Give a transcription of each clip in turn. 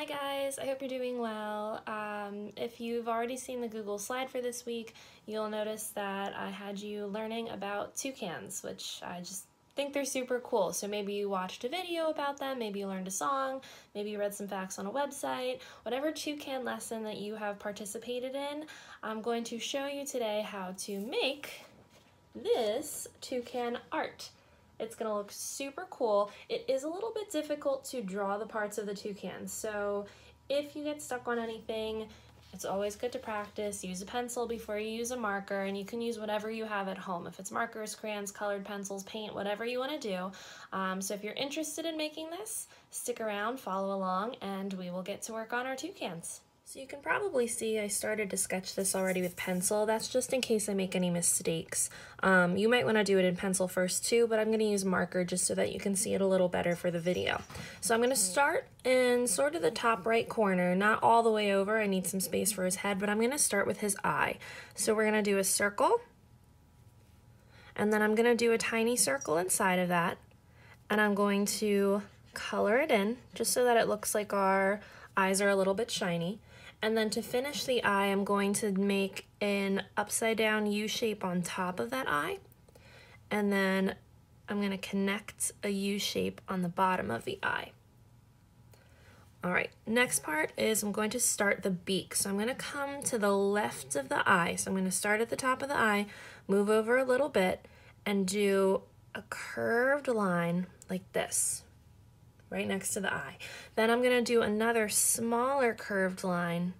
Hi guys, I hope you're doing well. Um, if you've already seen the Google slide for this week, you'll notice that I had you learning about toucans, which I just think they're super cool. So maybe you watched a video about them, maybe you learned a song, maybe you read some facts on a website, whatever toucan lesson that you have participated in, I'm going to show you today how to make this toucan art. It's gonna look super cool. It is a little bit difficult to draw the parts of the toucan, so if you get stuck on anything, it's always good to practice. Use a pencil before you use a marker, and you can use whatever you have at home. If it's markers, crayons, colored pencils, paint, whatever you wanna do. Um, so if you're interested in making this, stick around, follow along, and we will get to work on our toucans. So you can probably see I started to sketch this already with pencil. That's just in case I make any mistakes. Um, you might want to do it in pencil first too, but I'm going to use marker just so that you can see it a little better for the video. So I'm going to start in sort of the top right corner, not all the way over. I need some space for his head, but I'm going to start with his eye. So we're going to do a circle, and then I'm going to do a tiny circle inside of that, and I'm going to color it in just so that it looks like our eyes are a little bit shiny. And then to finish the eye, I'm going to make an upside down U shape on top of that eye. And then I'm going to connect a U shape on the bottom of the eye. All right, next part is I'm going to start the beak. So I'm going to come to the left of the eye. So I'm going to start at the top of the eye, move over a little bit, and do a curved line like this right next to the eye. Then I'm gonna do another smaller curved line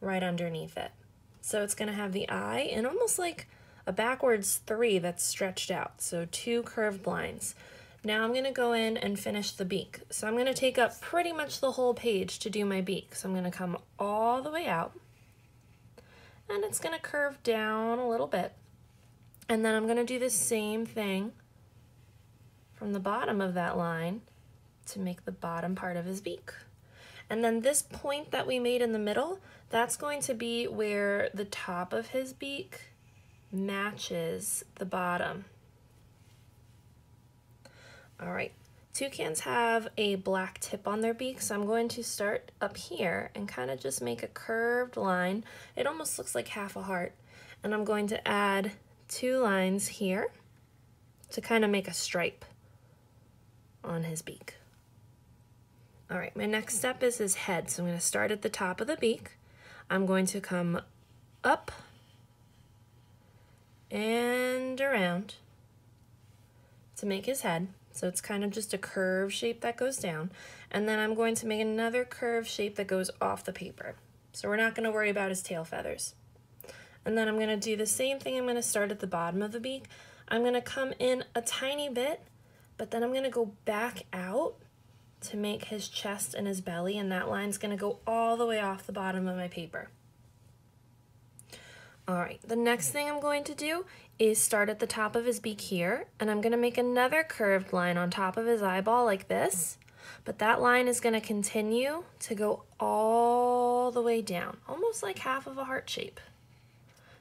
right underneath it. So it's gonna have the eye and almost like a backwards three that's stretched out. So two curved lines. Now I'm gonna go in and finish the beak. So I'm gonna take up pretty much the whole page to do my beak. So I'm gonna come all the way out and it's gonna curve down a little bit. And then I'm gonna do the same thing from the bottom of that line to make the bottom part of his beak. And then this point that we made in the middle, that's going to be where the top of his beak matches the bottom. All right, toucans have a black tip on their beak, so I'm going to start up here and kind of just make a curved line. It almost looks like half a heart. And I'm going to add two lines here to kind of make a stripe on his beak. All right, my next step is his head. So I'm going to start at the top of the beak. I'm going to come up and around to make his head. So it's kind of just a curve shape that goes down. And then I'm going to make another curve shape that goes off the paper. So we're not going to worry about his tail feathers. And then I'm going to do the same thing. I'm going to start at the bottom of the beak. I'm going to come in a tiny bit, but then I'm going to go back out to make his chest and his belly, and that line's gonna go all the way off the bottom of my paper. All right, the next thing I'm going to do is start at the top of his beak here, and I'm gonna make another curved line on top of his eyeball like this, but that line is gonna continue to go all the way down, almost like half of a heart shape.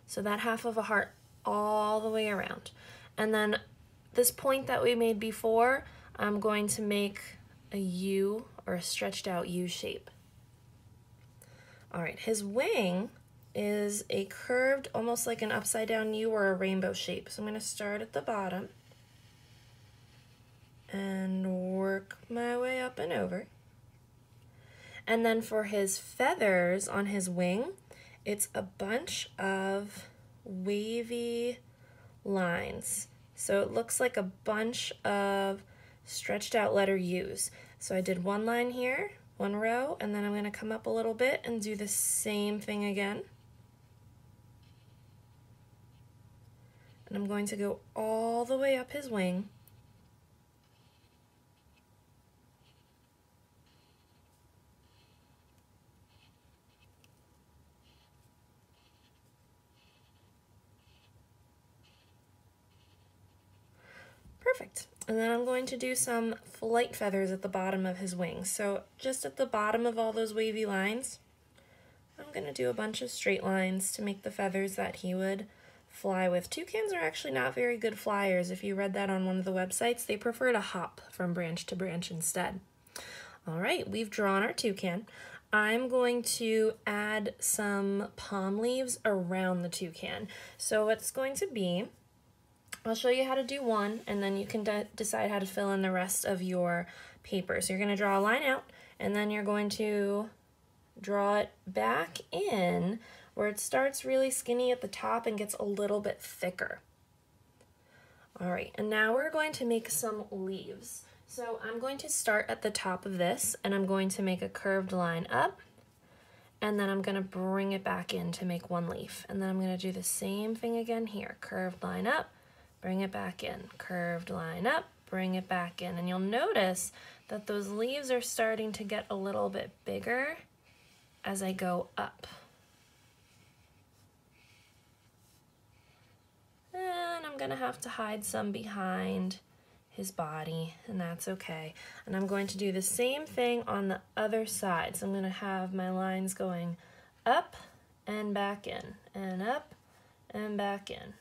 So that half of a heart all the way around. And then this point that we made before, I'm going to make a U or a stretched out U shape. All right, his wing is a curved, almost like an upside down U or a rainbow shape. So I'm gonna start at the bottom and work my way up and over. And then for his feathers on his wing, it's a bunch of wavy lines. So it looks like a bunch of stretched out letter U's. So I did one line here, one row, and then I'm gonna come up a little bit and do the same thing again. And I'm going to go all the way up his wing. And then I'm going to do some flight feathers at the bottom of his wings. So just at the bottom of all those wavy lines, I'm going to do a bunch of straight lines to make the feathers that he would fly with. Toucans are actually not very good flyers. If you read that on one of the websites, they prefer to hop from branch to branch instead. All right, we've drawn our toucan. I'm going to add some palm leaves around the toucan. So it's going to be, I'll show you how to do one and then you can de decide how to fill in the rest of your paper. So you're gonna draw a line out and then you're going to draw it back in where it starts really skinny at the top and gets a little bit thicker. All right, and now we're going to make some leaves. So I'm going to start at the top of this and I'm going to make a curved line up and then I'm gonna bring it back in to make one leaf. And then I'm gonna do the same thing again here. Curved line up, bring it back in. Curved line up, bring it back in. And you'll notice that those leaves are starting to get a little bit bigger as I go up. And I'm gonna have to hide some behind his body, and that's okay. And I'm going to do the same thing on the other side. So I'm gonna have my lines going up and back in, and up and back in.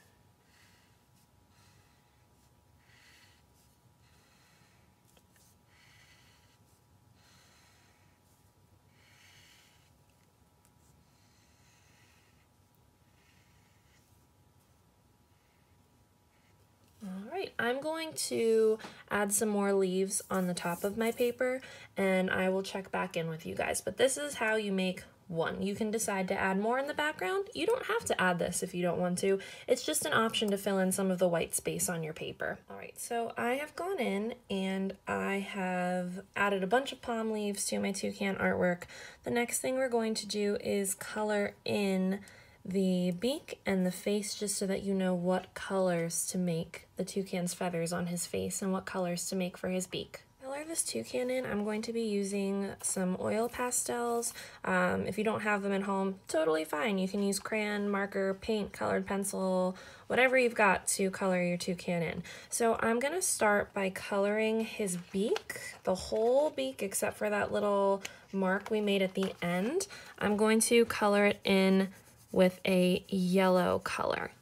I'm going to add some more leaves on the top of my paper and I will check back in with you guys. But this is how you make one. You can decide to add more in the background. You don't have to add this if you don't want to. It's just an option to fill in some of the white space on your paper. All right, so I have gone in and I have added a bunch of palm leaves to my toucan artwork. The next thing we're going to do is color in the beak and the face just so that you know what colors to make the toucan's feathers on his face and what colors to make for his beak. Color this toucan in, I'm going to be using some oil pastels. Um, if you don't have them at home, totally fine. You can use crayon, marker, paint, colored pencil, whatever you've got to color your toucan in. So I'm gonna start by coloring his beak, the whole beak except for that little mark we made at the end. I'm going to color it in with a yellow color.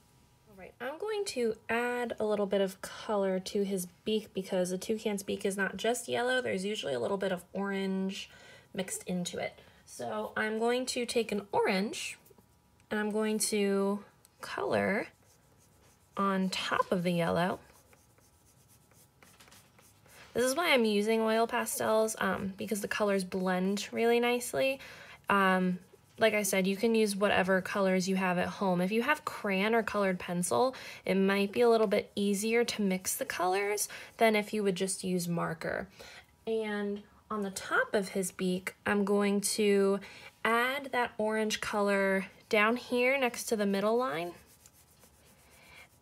All right, I'm going to add a little bit of color to his beak because the toucan's beak is not just yellow, there's usually a little bit of orange mixed into it. So I'm going to take an orange and I'm going to color on top of the yellow. This is why I'm using oil pastels um, because the colors blend really nicely. Um, like I said, you can use whatever colors you have at home. If you have crayon or colored pencil, it might be a little bit easier to mix the colors than if you would just use marker. And on the top of his beak, I'm going to add that orange color down here next to the middle line.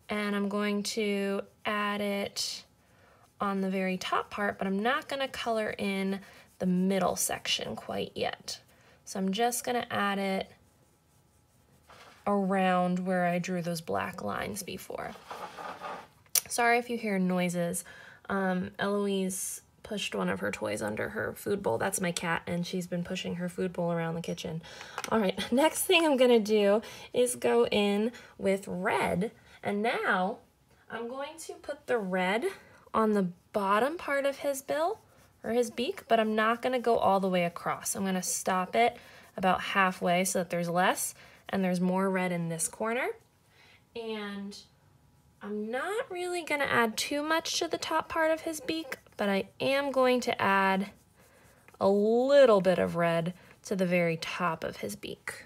And I'm going to add it on the very top part, but I'm not gonna color in the middle section quite yet. So I'm just gonna add it around where I drew those black lines before. Sorry if you hear noises. Um, Eloise pushed one of her toys under her food bowl. That's my cat, and she's been pushing her food bowl around the kitchen. All right, next thing I'm gonna do is go in with red, and now I'm going to put the red on the bottom part of his bill or his beak, but I'm not gonna go all the way across. I'm gonna stop it about halfway so that there's less and there's more red in this corner. And I'm not really gonna add too much to the top part of his beak, but I am going to add a little bit of red to the very top of his beak.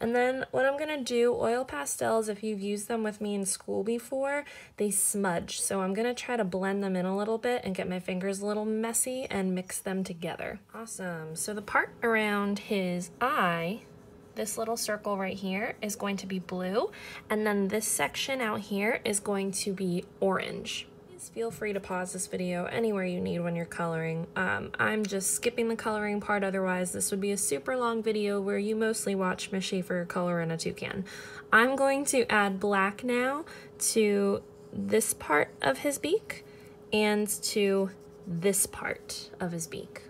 And then what I'm gonna do, oil pastels, if you've used them with me in school before, they smudge. So I'm gonna try to blend them in a little bit and get my fingers a little messy and mix them together. Awesome, so the part around his eye, this little circle right here is going to be blue, and then this section out here is going to be orange feel free to pause this video anywhere you need when you're coloring. Um, I'm just skipping the coloring part, otherwise this would be a super long video where you mostly watch Miss Schafer color in a toucan. I'm going to add black now to this part of his beak and to this part of his beak.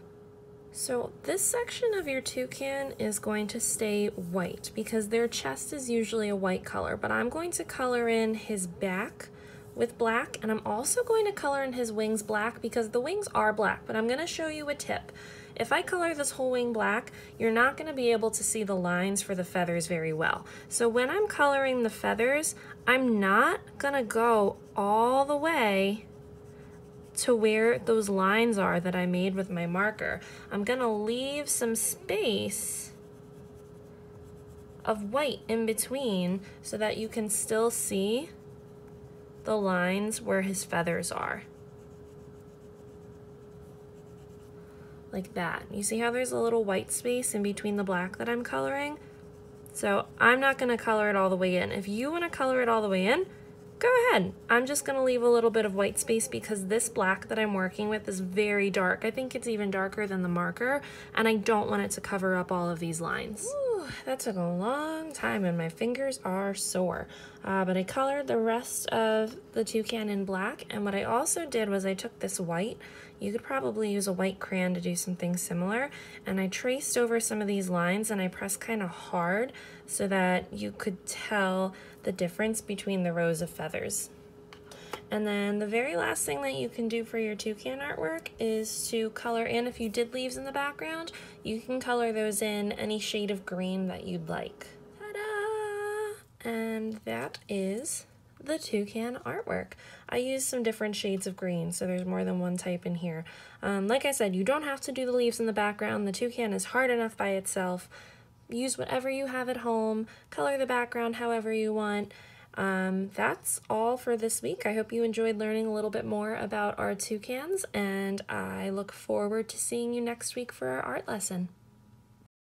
So this section of your toucan is going to stay white because their chest is usually a white color, but I'm going to color in his back with black and I'm also going to color in his wings black because the wings are black, but I'm gonna show you a tip. If I color this whole wing black, you're not gonna be able to see the lines for the feathers very well. So when I'm coloring the feathers, I'm not gonna go all the way to where those lines are that I made with my marker. I'm gonna leave some space of white in between so that you can still see the lines where his feathers are. Like that. You see how there's a little white space in between the black that I'm coloring? So I'm not gonna color it all the way in. If you wanna color it all the way in, go ahead. I'm just gonna leave a little bit of white space because this black that I'm working with is very dark. I think it's even darker than the marker and I don't want it to cover up all of these lines. Ooh, that took a long time and my fingers are sore. Uh, but I colored the rest of the toucan in black and what I also did was I took this white you could probably use a white crayon to do something similar. And I traced over some of these lines and I pressed kind of hard so that you could tell the difference between the rows of feathers. And then the very last thing that you can do for your toucan artwork is to color in, if you did leaves in the background, you can color those in any shade of green that you'd like. Ta-da! And that is the toucan artwork. I used some different shades of green, so there's more than one type in here. Um, like I said, you don't have to do the leaves in the background. The toucan is hard enough by itself. Use whatever you have at home, color the background however you want. Um, that's all for this week. I hope you enjoyed learning a little bit more about our toucans, and I look forward to seeing you next week for our art lesson.